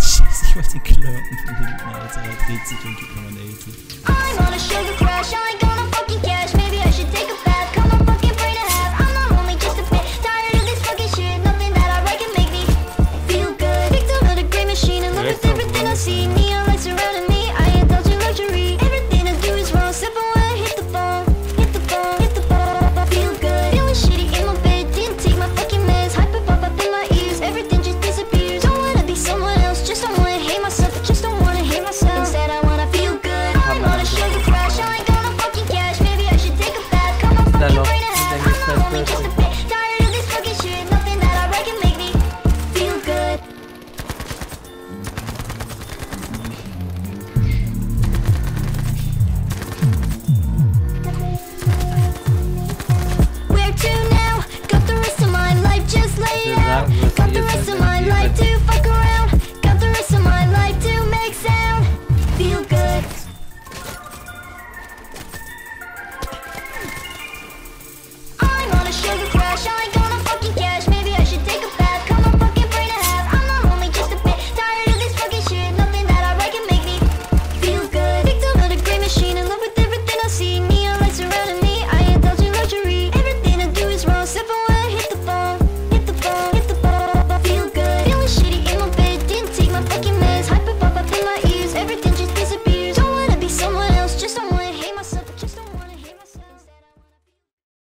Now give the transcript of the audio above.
Scheiße, ich wollte ihn klirpen von hinten, Alter. Er dreht sich und gibt mir meine Hilfe. feel the pressure.